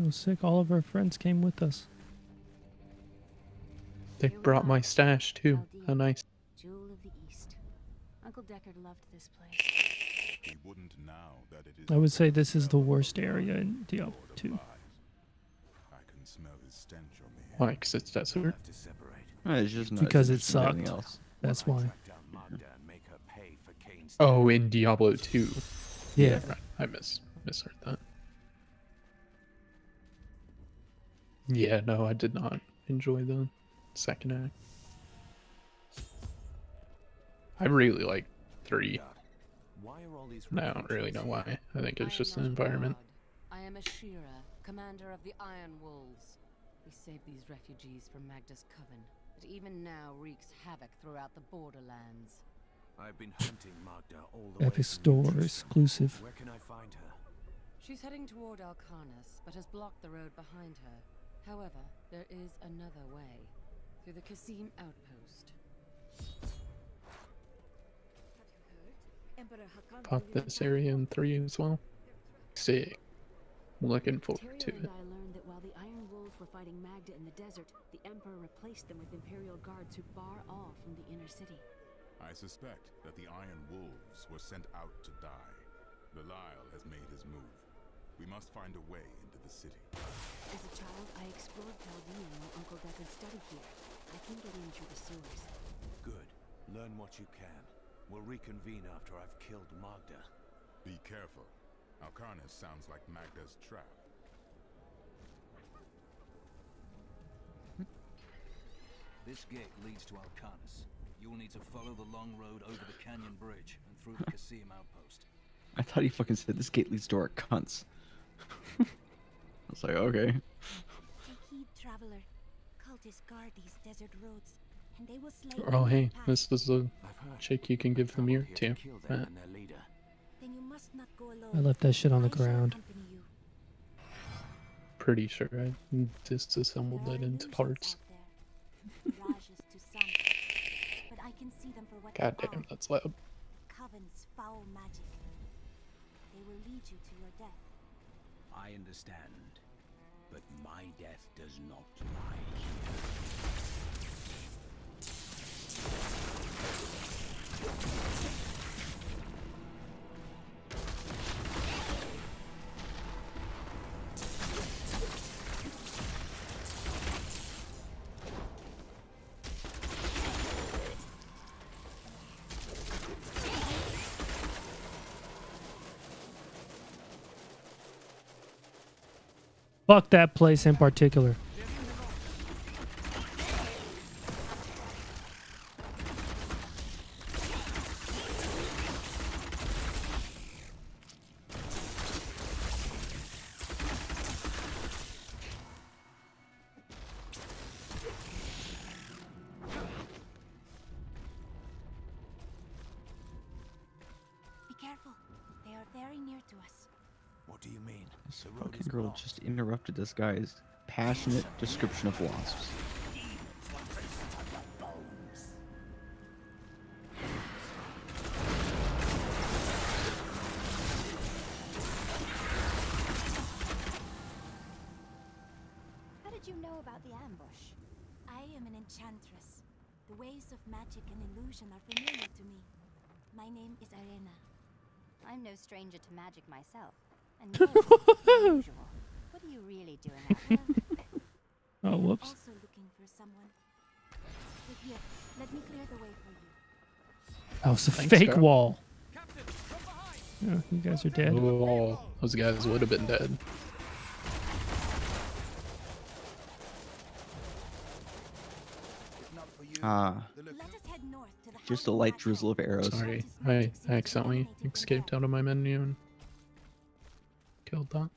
Oh, sick. All of our friends came with us. They brought my stash too. How nice. Jewel of the East. Uncle Deckard loved this place. He wouldn't now that it is I would say this is the worst area in Diablo 2. I can smell his stench on the. Why? Because it's desert. To separate. Uh, It's just not Because it interesting than anything sucked. else. That's why. Track down Magda and make her pay for Cain's Oh, in Diablo 2. Yeah. right. I mis misheard that. Yeah, no, I did not enjoy the second act. I really like three. Why are all these and I don't really know why. I think it's I just am an environment. I am Ashira, commander of the Iron Wolves. We saved these refugees from Magda's coven, but even now wreaks havoc throughout the borderlands. I've been hunting Magda all the way Epic Store exclusive. Where can I find her? She's heading toward Alcarnus, but has blocked the road behind her. However, there is another way. Through the Khasim outpost. Pop this area in three as well. Sick. Looking forward to it. I learned that while the Iron Wolves were fighting Magda in the desert, the Emperor replaced them with Imperial guards who bar all from the inner city. I suspect that the Iron Wolves were sent out to die. Belial has made his move. We must find a way into the city. As a child, I explored Caldeum while Uncle Deckard studied here. I can get in through the sewers. Good. Learn what you can. We'll reconvene after I've killed Magda. Be careful. Alcarnus sounds like Magda's trap. This gate leads to Alcarnus. You will need to follow the long road over the canyon bridge and through the Khasim outpost. I thought he fucking said this gate leads to our cunts. I was like, okay. Take heed, traveler. Cultists guard these desert roads, and they will slay Oh, hey, this is a I've heard. chick you can give the mirror here to. kill them Matt. and their leader. Then you must not go alone. I left that shit on the ground. Pretty sure I disassembled that into parts. out there. Mirages to some, but I can see them for what God damn, that's loud. Coven's foul magic. They will lead you to your death. I understand, but my death does not lie here. Fuck that place in particular. Interrupted this guy's passionate description of wasps. That was a Thanks, fake Carl. wall. Yeah, you guys are dead. Oh, those guys would have been dead. Ah, Let us head north to the just a light drizzle of arrows. Sorry, I accidentally escaped out of my menu and killed that.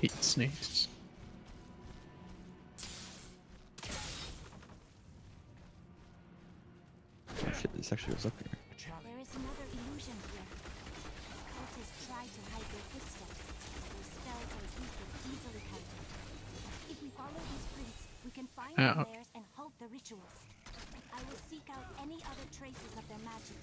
Hate snakes. This actually goes up here. There is another illusion here. Cultists try to hide their footsteps. Their spells are weak and easily countered. If we follow these prints, we can find Ow. their lairs and halt the rituals. I will seek out any other traces of their magic.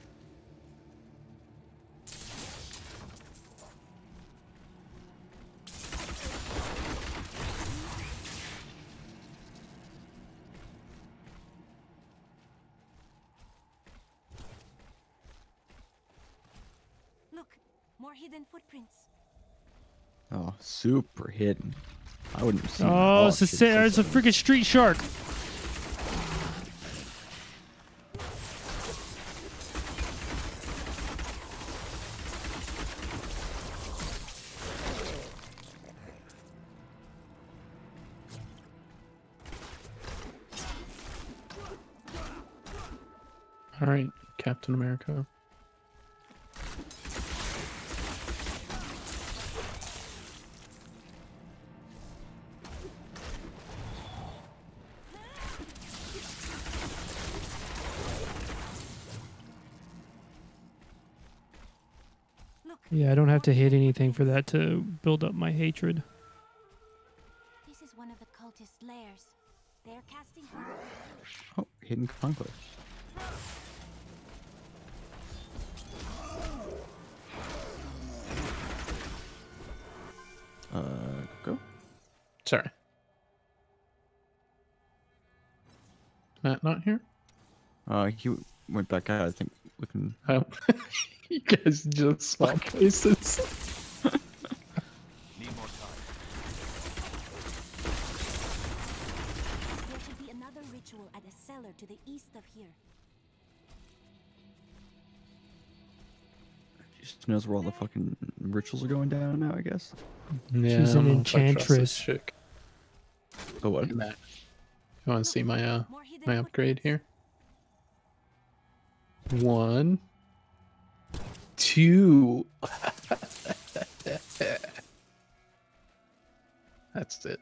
More hidden footprints. Oh, super hidden. I wouldn't have seen. Oh, oh, it's a, shit, it's a freaking street shark. All right, Captain America. To hit anything for that to build up my hatred. This is one of the cultist lairs. They're casting. Oh, hidden conclave. Uh, go. Sorry. Matt not here? Uh, he went back out. I think looking. Oh, you guys just swap places. Need more time. There should be another ritual at a cellar to the east of here. He just knows where all the fucking rituals are going down now. I guess. Yeah, She's an don't know if I trust this enchantress. chick. Oh what? Matt, you want to see my uh my upgrade here? One, two. That's it.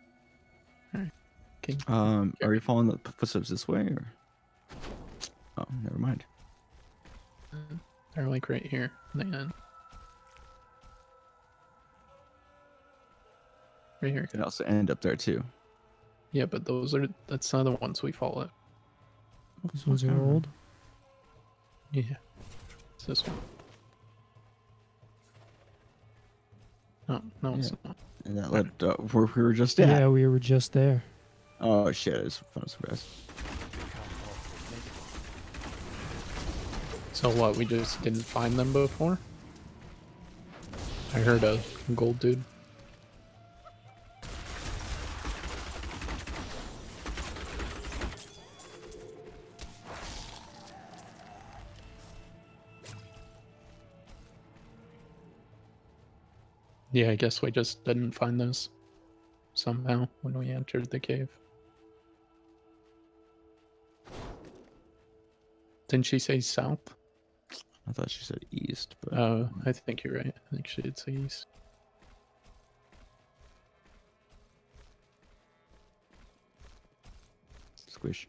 Alright. King. Um, are you following the footsteps this way or? Oh, never mind. They're like right here. Man. Right here. Could also end up there too. Yeah, but those are that's not the ones we follow. These ones are old. Yeah. It's this one. No, no, it's not. And that led uh, where we were just at. Yeah, we were just there. Oh shit! I just found a surprise. So what? We just didn't find them before. I heard a gold dude. Yeah, I guess we just didn't find those somehow when we entered the cave. Didn't she say south? I thought she said east, but Oh, I think you're right. I think she did say east. squish.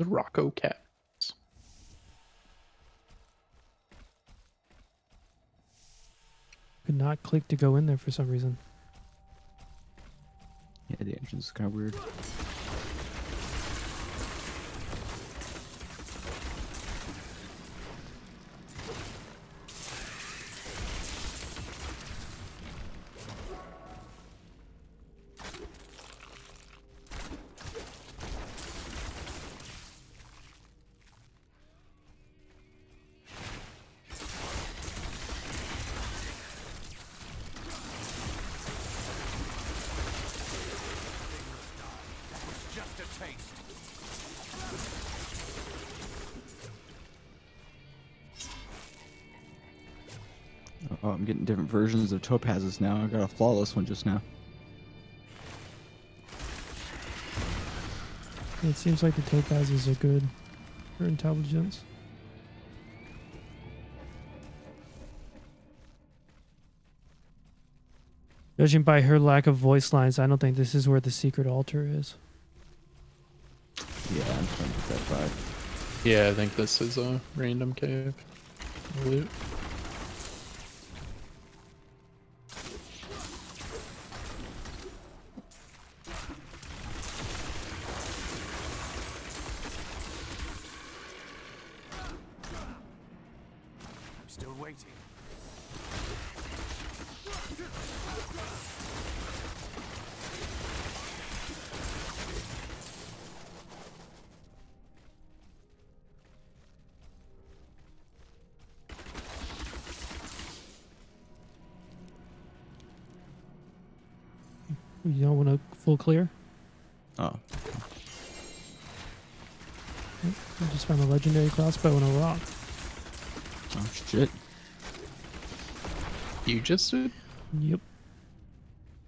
Sirocco cat. Could not click to go in there for some reason. Yeah, the entrance is kind of weird. Versions of topazes now. I got a flawless one just now. It seems like the topazes are good for intelligence. Judging by her lack of voice lines, I don't think this is where the secret altar is. Yeah, I'm trying to get that vibe. Yeah, I think this is a random cave. Loot. Waiting. You don't want a full clear? Oh, I just found a legendary crossbow and a rock. oh shit. You just did? Yep.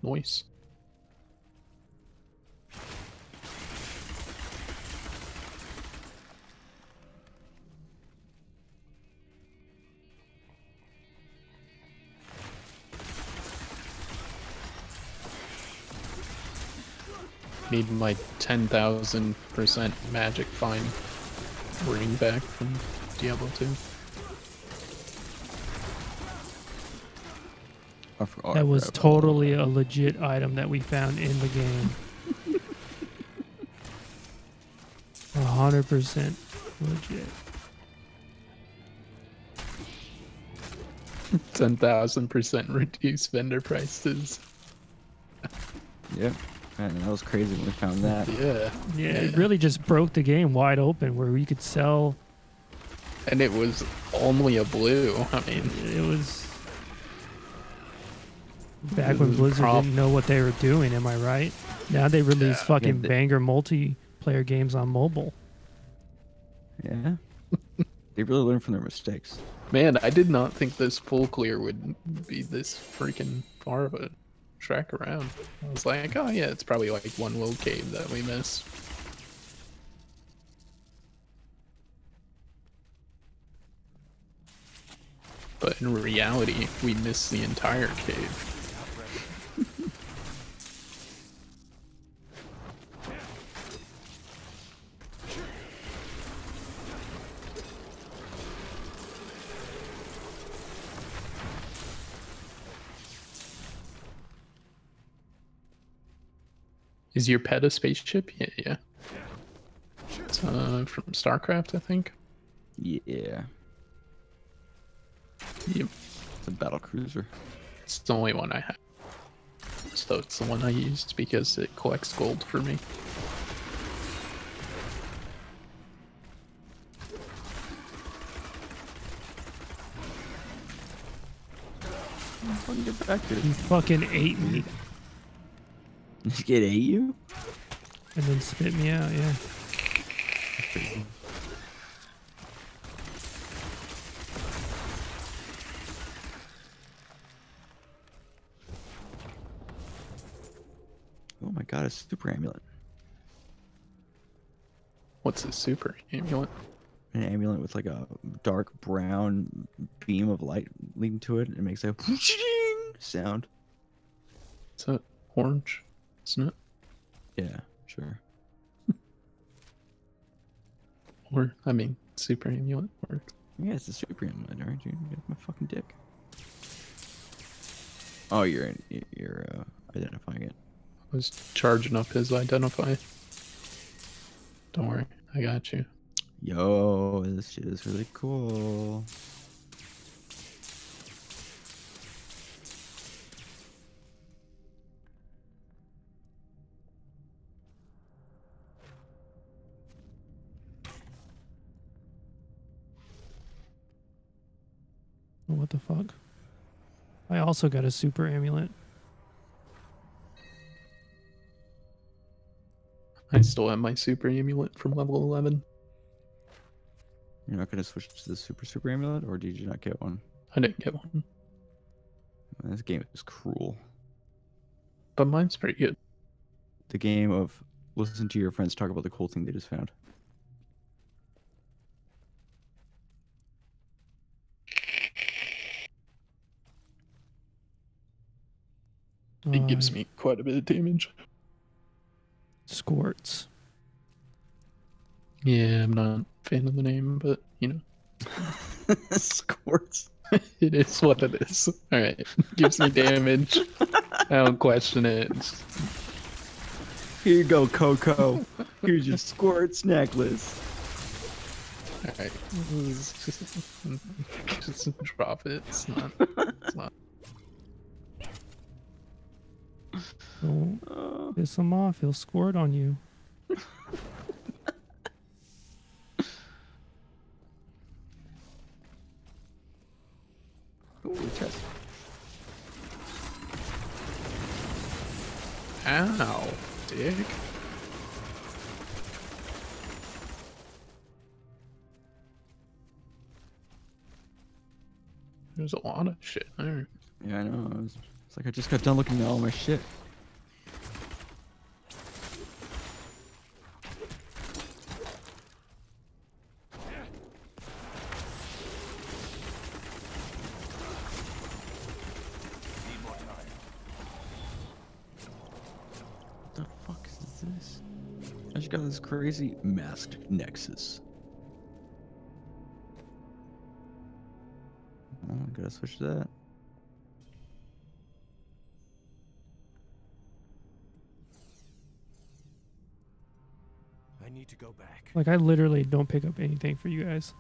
Nice. Need my 10,000% magic find ring back from Diablo 2. I for- I That was forgot about totally a legit item that we found in the game. Hundred percent legit. 10,000% reduced vendor prices. Yep. Man, that was crazy when we found that. Yeah. Yeah, it really just broke the game wide open where we could sell. And it was only a blue. I mean, It was back when Blizzard prob- didn't know what they were doing. Am I right? Now they release Yeah. fucking Yeah, they- banger multiplayer games on mobile. Yeah. they really learned from their mistakes. man, I did not think this full clear would be this freaking far of a track around. I was like, oh yeah, it's probably like one little cave that we missed. But in reality, we missed the entire cave. Is your pet a spaceship? Yeah, yeah. It's uh, from StarCraft, I think. Yeah. Yep. It's a battle cruiser. It's the only one I have. So it's the one I used because it collects gold for me. Get back. You fucking ate me Get ate you? and then spit me out. Yeah. Oh my god, a super amulet. What's a super amulet? An amulet with like a dark brown beam of light leading to it. It makes a sound. It's a orange, isn't it? Yeah, sure. Or I mean, super amulet works. Yeah, it's a super amulet, aren't you? Get my fucking dick. Oh, you're in, you're uh, identifying it. I was charging up his identify. Don't worry, I got you. Yo, this shit is really cool. I also got a super amulet. I still have my super amulet from level 11. You're not gonna switch to the super super amulet, or did you not get one? I didn't get one, This game is cruel. but mine's pretty good. The game of listen to your friends talk about the cool thing they just found. It gives me quite a bit of damage. squirts. Yeah, I'm not a fan of the name, but you know, Squirts. it is what it is. All right, gives me damage. I don't question it. Here you go, Coco. Here's your squirts necklace. All right, just, just drop it. It's not. It's not. Don't Uh, piss him off. He'll squirt on you. ooh, chest. Ow, dick. There's a lot of shit there. Yeah, I know. It's, it's like I just got done looking at all my shit. Need more time. What the fuck is this? I just got this crazy masked nexus. Oh, I gotta switch to that. I need to go back. Like I literally don't pick up anything for you guys.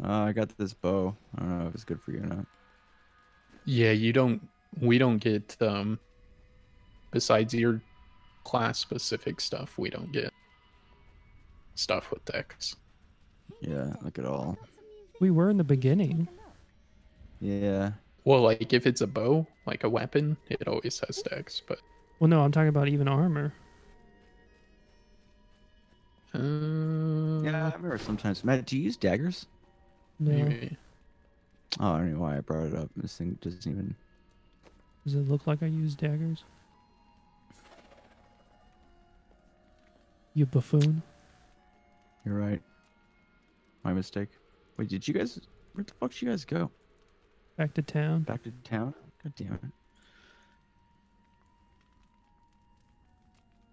Uh, I got this bow. I don't know if it's good for you or not. Yeah, you don't. We don't get. Um. Besides your class specific stuff, we don't get stuff with decks. Yeah, look at all. We were in the beginning. Yeah. Well, like if it's a bow, like a weapon, it always has decks. But Well, no, I'm talking about even armor. uh, Yeah, I remember sometimes. Matt, do you use daggers? No. maybe. Oh, I don't know why I brought it up. This thing doesn't even. Does it look like I use daggers? You buffoon. You're right. My mistake. Wait, did you guys? Where the fuck did you guys go? Back to town. Back to town? God damn it.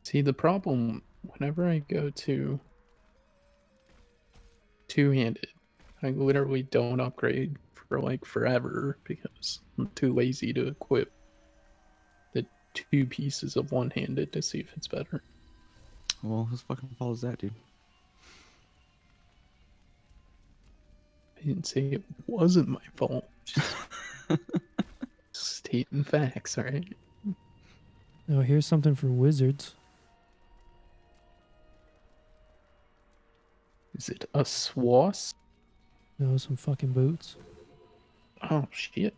See, the problem whenever I go to two handed, I literally don't upgrade for like forever because I'm too lazy to equip the two pieces of one handed to see if it's better. Well, whose fucking fault is that, dude? I didn't say it wasn't my fault. Just stating facts, alright? Oh, here's something for wizards. Is it a swass? No, some fucking boots. Oh shit.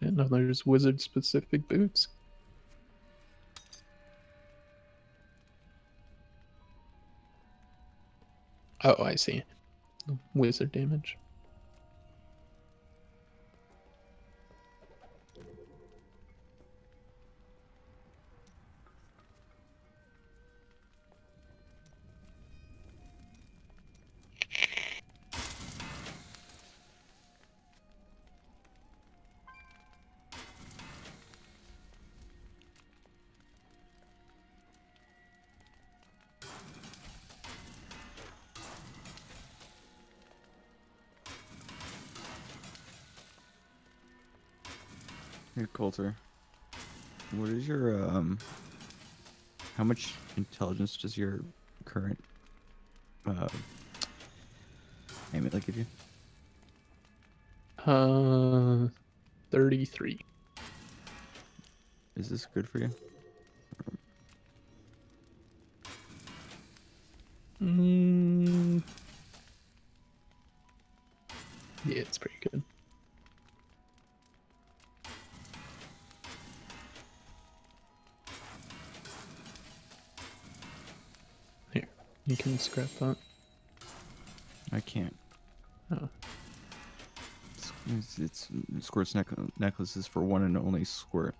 I didn't know there's wizard specific boots. Oh, I see. Wizard damage. Here, Colter. What is your um? How much intelligence does your current uh amulet give you? Uh, 33. Is this good for you? Squirt's neck, necklace is for one and only Squirt.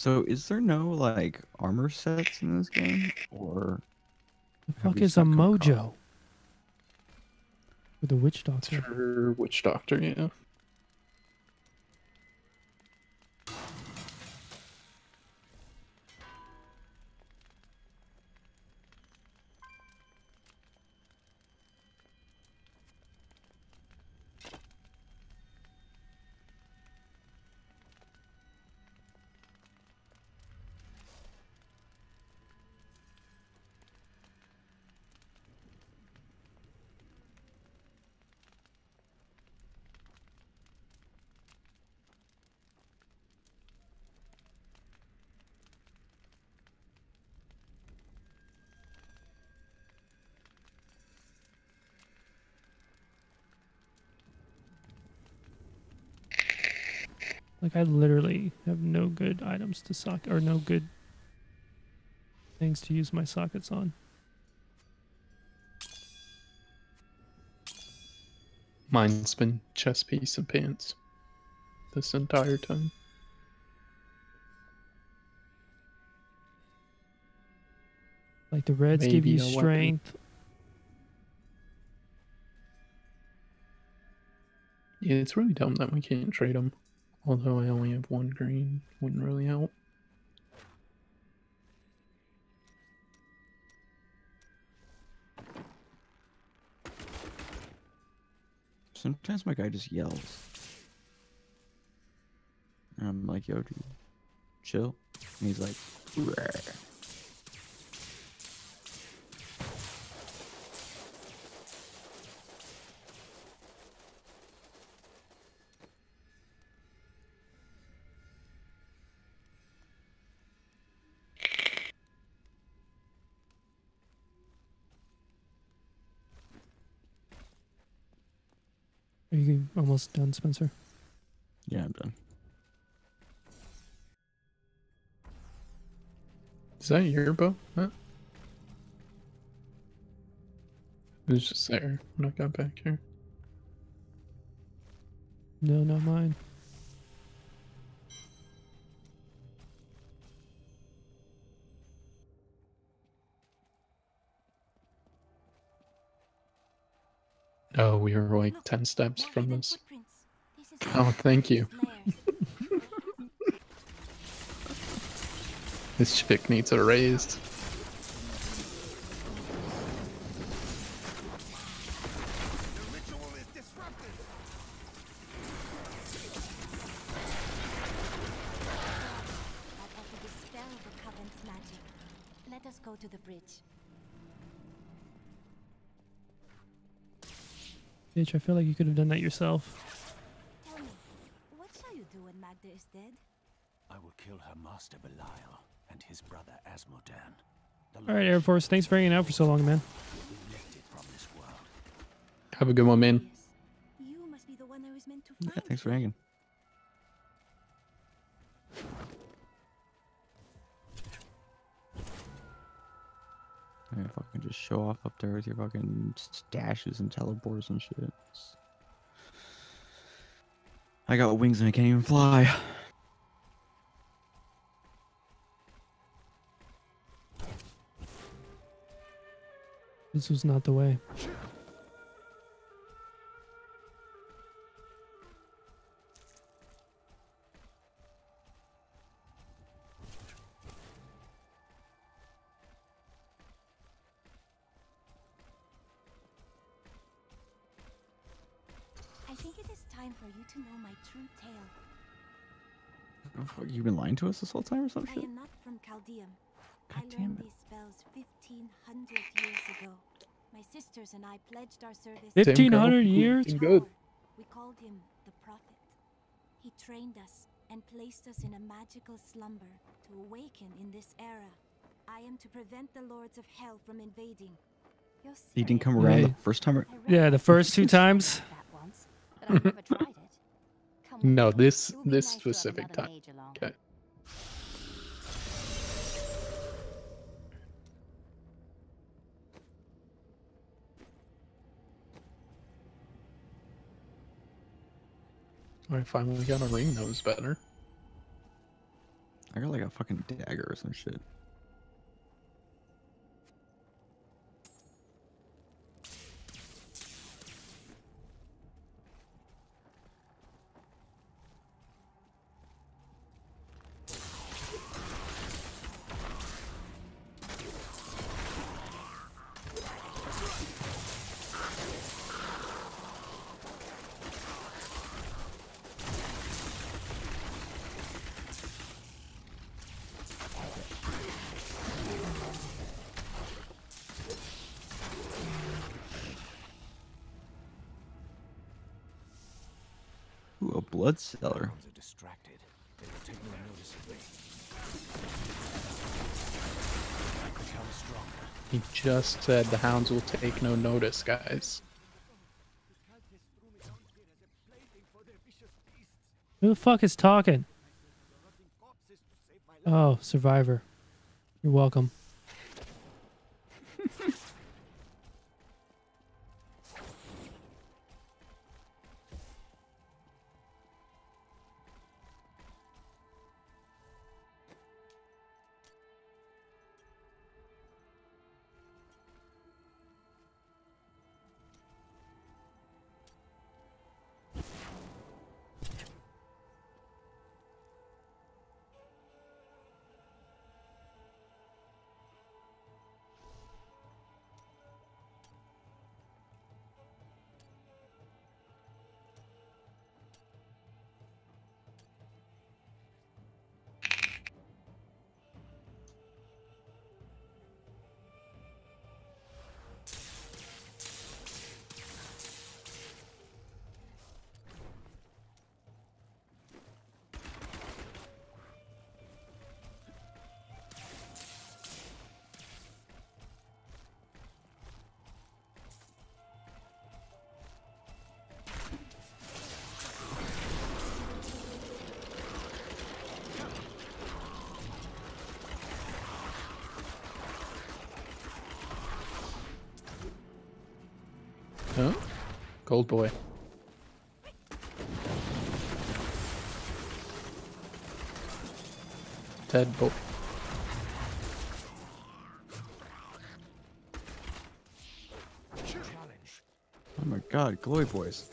So is there no like armor sets in this game, or The fuck is a stuck on mojo? With the witch doctor. for Witch Doctor, yeah. Like I literally have no good items to sock or no good things to use my sockets on. Mine's been chest piece and pants this entire time. Like the reds give you a weapon. strength. Yeah, it's really dumb that we can't trade them. Although I only have one green, wouldn't really help. sometimes my guy just yells. And I'm like, yo, dude, chill. And he's like, "Rah." Are you almost done, Spencer? yeah, I'm done. Is that your bow? Huh? It was just there when I got back here. No, not mine. Oh, we were like Look, 10 steps from this. This Oh, thank you. This chick needs a raised. Bitch, I feel like you could have done that yourself. Tell me, what shall you do when Magda is dead? I will kill her master Belial and his brother Asmodan. All right, Air Force, thanks for hanging out for so long, man. we lifted from this world. Have a good one, man. Yes. You must be the one I was meant to Yeah, thanks for hanging. Off up there with your fucking stashes and teleports and shit. I got wings and I can't even fly. This was not the way. Think it is time for you to know my true tale. You've been lying to us this whole time or some I am not from Caldeum. I God damn learned it. these spells 1500 years ago. My sisters and I pledged our service. Same Fifteen girl. hundred years. Looking good. We called him the Prophet. He trained us and placed us in a magical slumber to awaken in this era. I am to prevent the lords of hell from invading. He didn't come around Hey. the first time. or- Yeah, the first two times. Tried that once, but I've never tried it. Come No, me. this It will this nice specific time. Okay. I finally got a ring that was better. I got like a fucking dagger or some shit. Ooh, a blood cellar. Hounds are distracted. They will take no notice of me. I become stronger. He just said the hounds will take no notice, guys. Who the fuck is talking? Oh, Survivor. You're welcome. Gold boy. Dead boy. Oh my god, glory boys.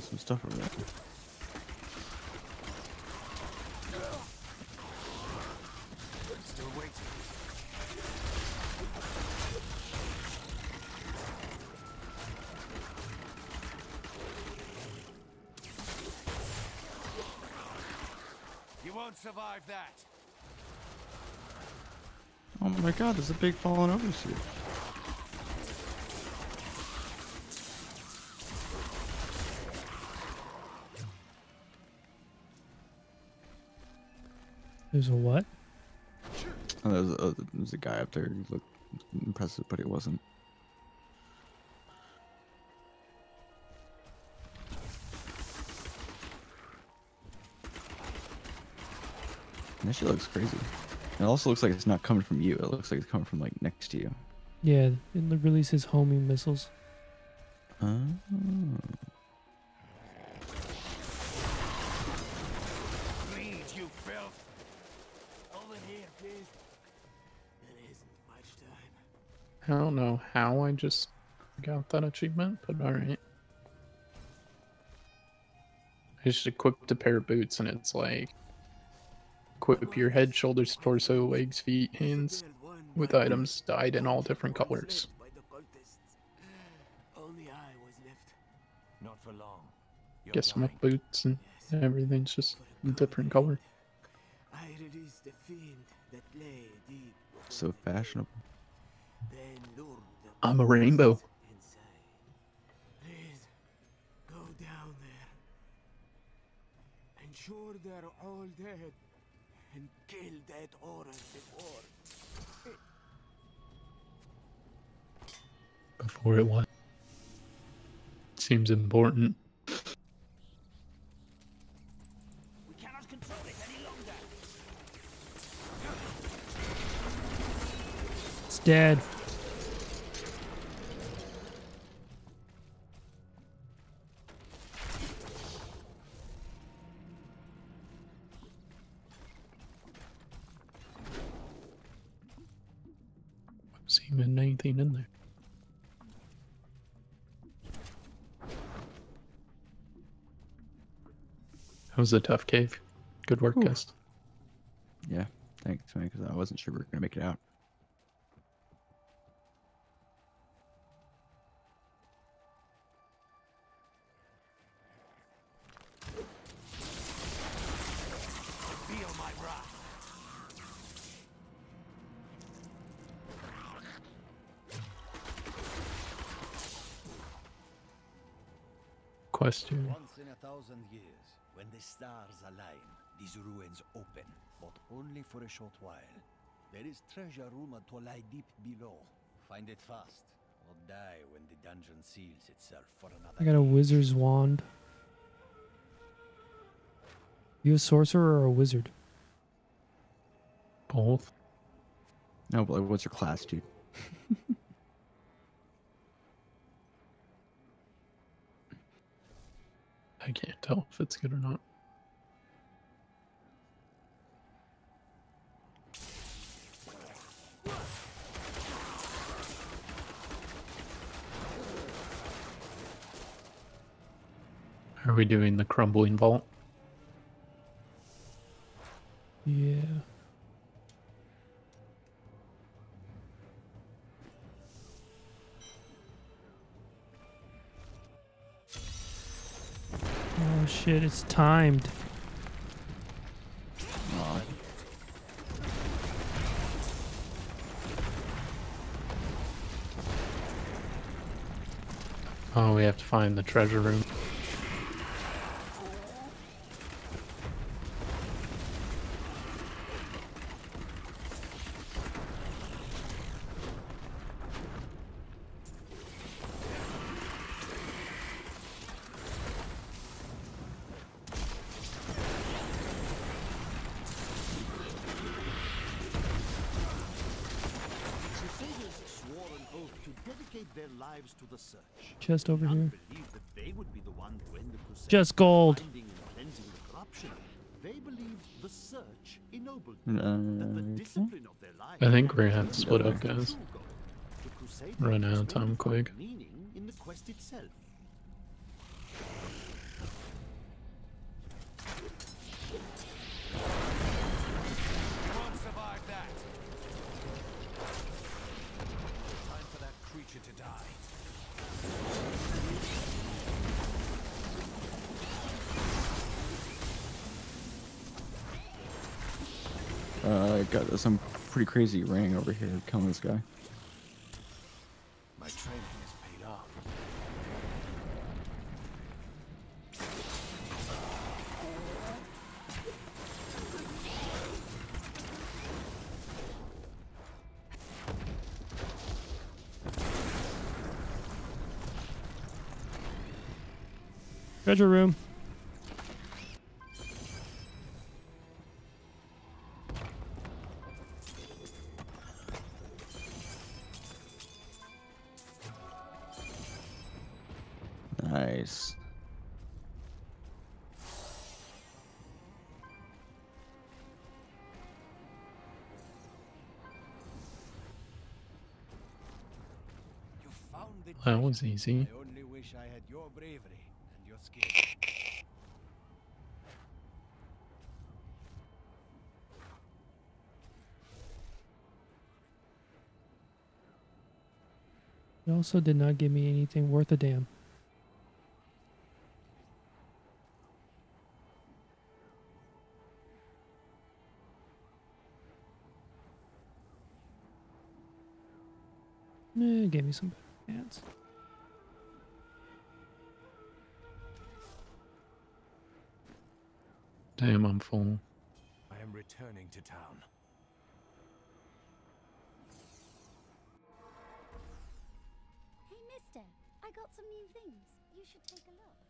Some stuff over there. My god, there's a big fallen overseer. There's a what? Oh, there's, a, oh, there's a guy up there who looked impressive, but he wasn't. And that shit looks crazy. It also looks like it's not coming from you. It looks like it's coming from like next to you. Yeah, it releases homing missiles. Oh. Bleed, you filth. Over here, please. There isn't much time. I don't know how I just got that achievement, but alright. I just equipped a pair of boots and it's like equip your head, shoulders, torso, legs, feet, hands with items dyed in all different colors. By the cultists. Only I was left. guess my boots and everything's just a different color. I released the fiend that lay deep. So fashionable. Then lured the I'm a rainbow. inside. Please, go down there. Ensure they're all dead. And kill that orange before. Before it was. Seems important. We cannot control it any longer. It's dead. See even anything in there. That was a tough cave. Good work, guest. Yeah, thanks, man, because I wasn't sure we were gonna make it out. Question. Once in a thousand years, when the stars align, these ruins open, but only for a short while. There is treasure rumored to lie deep below. Find it fast, or die when the dungeon seals itself for another. I got a wizard's wand. You a sorcerer or a wizard? Both. No, but like, what's your class, dude? I can't tell if it's good or not. Are we doing the crumbling vault? Shit, it's timed. Oh, we have to find the treasure room. Crusaders swore an oath to dedicate their lives to the search. Chest over None here. believed that they would be the one to end the crusade Just by gold. finding and cleansing the corruption. They believed the search ennobled them, that the Uh, discipline of their lives I think we're gonna have to split up, guys. true goal. The Crusaders Run out of time quick. I got some pretty crazy ring over here killing this guy. My training has paid off. Treasure room. Ah, that was easy. I only wish I had your bravery and your skill. It also did not give me anything worth a damn. Eh, gave me some better hands. Damn, I'm full. I am returning to town. Hey, mister, I got some new things. You should take a look.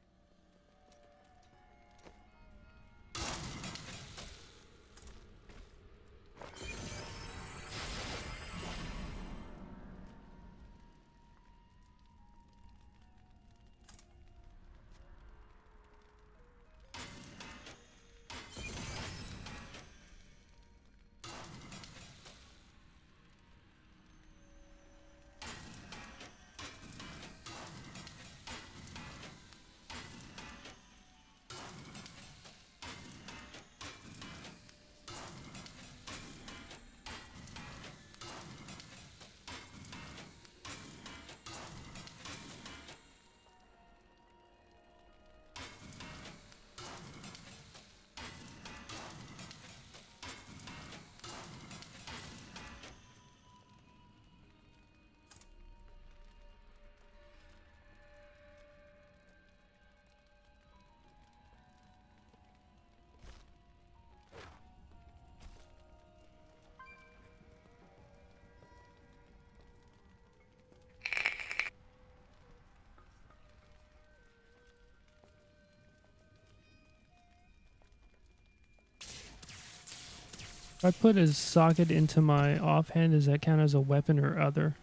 If I put a socket into my offhand, does that count as a weapon or other?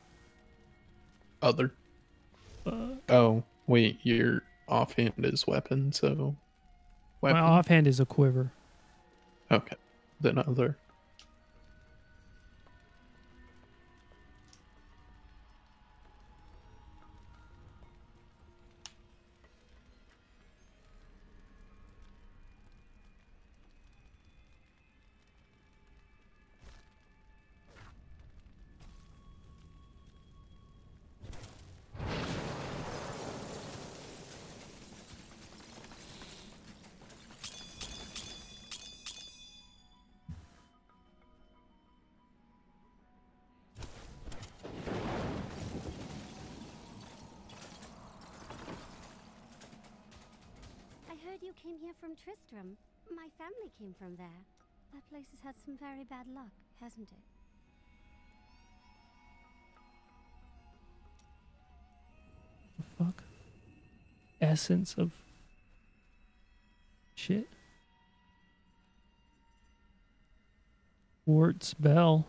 Other. Uh, Oh, wait, your offhand is weapon, so. Weapon? My offhand is a quiver. Okay. Then other. Family came from there. That place has had some very bad luck, hasn't it? Fuck? Essence of shit. Wirt's Bell.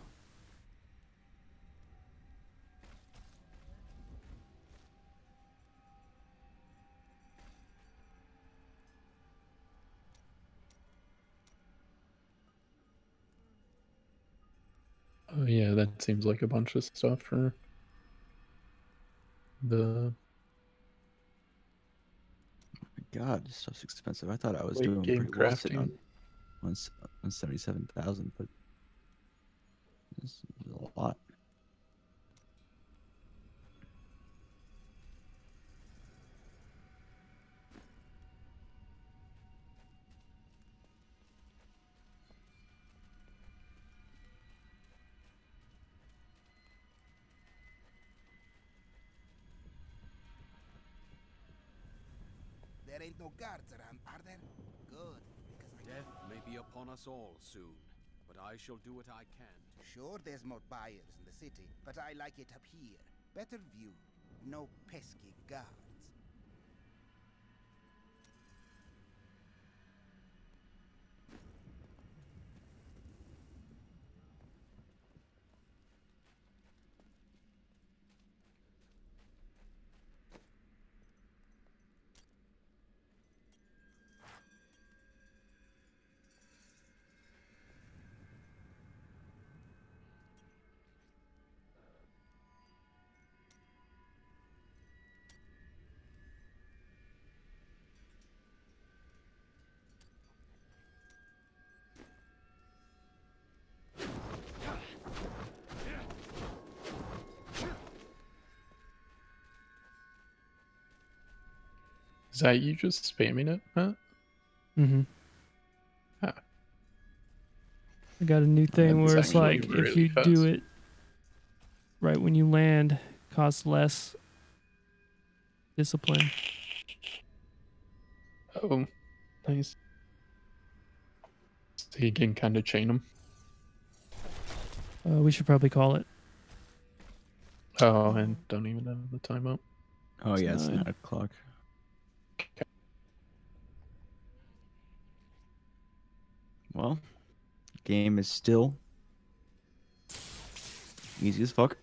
Yeah, that seems like a bunch of stuff for the. Oh God, this stuff's expensive. I thought I was Late doing game pretty well sitting on crafting. one one seventy seven thousand, but this is a lot. Upon us all soon, but I shall do what I can. Sure, there's more buyers in the city, but I like it up here. Better view, no pesky guards. Is that you just spamming it, Matt? Mm-hmm. Ah. I got a new thing That's where it's actually like if you fast. do it right when you land, costs less discipline. Oh, nice. So you can kind of chain them. Uh, we should probably call it. Oh, and don't even have the timeout. Oh yeah, it's nine. nine o'clock. Well, game is still easy as fuck.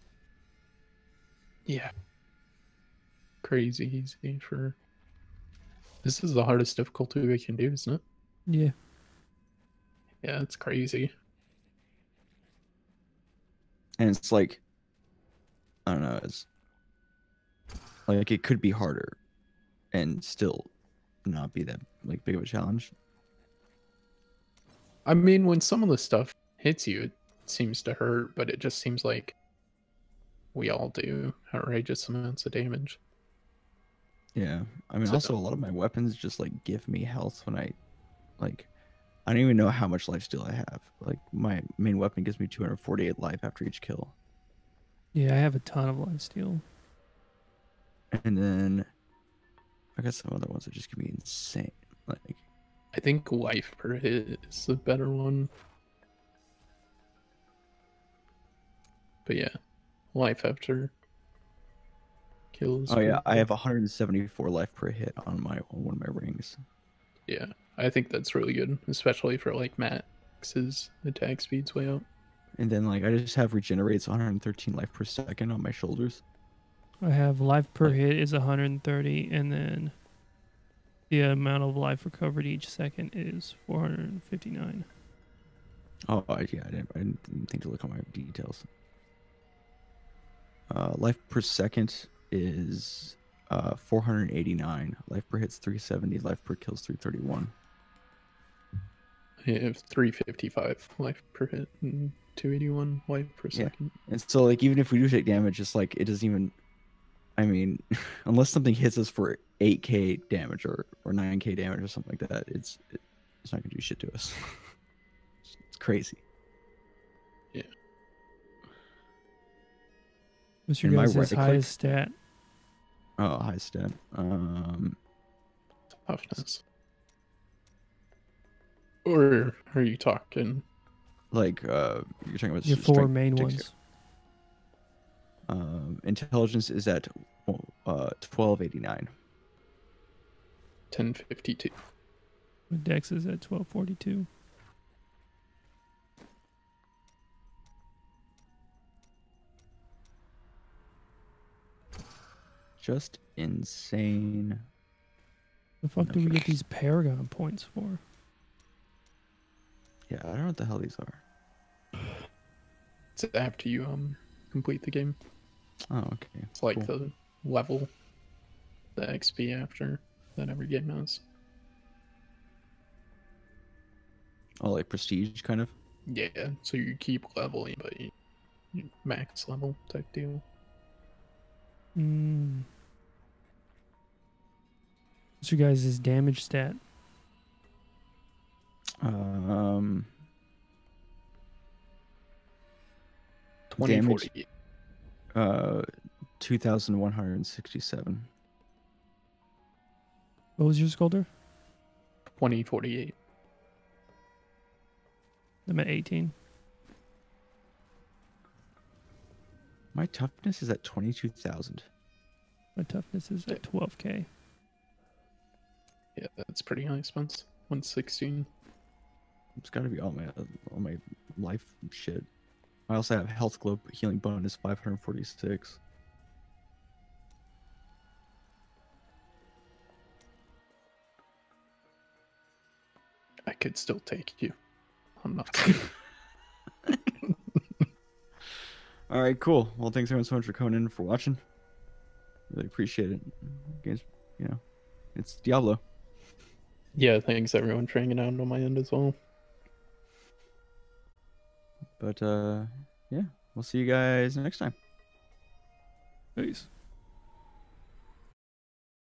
Yeah. Crazy easy for. This is the hardest difficulty we can do, isn't it? Yeah. Yeah, it's crazy. and it's like I don't know, it's like it could be harder and still not be that like big of a challenge. I mean, when some of the stuff hits you, it seems to hurt, but it just seems like we all do outrageous amounts of damage. Yeah. I mean So- also a lot of my weapons just like give me health when I like I don't even know how much life steal I have. Like my main weapon gives me 248 life after each kill. Yeah, I have a ton of life steal. And then I got some other ones that just give me insane like I think life per hit is the better one. But yeah, life after kills. Oh yeah, I have 174 life per hit on my on one of my rings. Yeah, I think that's really good, especially for like Max's attack speed's way up. And then like I just have regenerates 113 life per second on my shoulders. I have life per hit is 130, and then the amount of life recovered each second is 459. Oh I, yeah, I didn't, I didn't think to look at my details. Uh, life per second is uh 489. Life per hit's 370. Life per kills 331. I have 355 life per hit and 281 life per second. Yeah. second. And so like even if we do take damage, it's like it doesn't even. I mean, unless something hits us for 8k damage or or 9k damage or something like that, it's it, it's not gonna do shit to us. it's crazy. Yeah. What's your my guys' right click- highest stat? Oh, high stat. Um, Toughness. Or are you talking? like uh, you're talking about Your four main dex- ones. Um, intelligence is at uh 1289. 1052. Dex is at 1242. Just insane. The fuck do we get these Paragon points for? Yeah, I don't know what the hell these are. It's after you um complete the game. Oh, okay. It's like cool. the level, the XP after that every game has. Oh, like prestige kind of. Yeah, so you keep leveling, but you, you max level type deal. Mm. What's your guys' damage stat? Um, 2048. Uh, 2,167. What was yours Colter? 2048. I'm at 18. My toughness is at 22,000. My toughness is at 12k. Yeah, that's pretty high Spence. 116. It's got to be all my all my life shit. I also have health globe healing bonus 546. I could still take you. I'm not. All right, cool. Well, thanks everyone so much for coming in and for watching. Really appreciate it. Guys, you know, it's Diablo. yeah, thanks everyone for hanging out on my end as well. But uh yeah, we'll see you guys next time. Peace.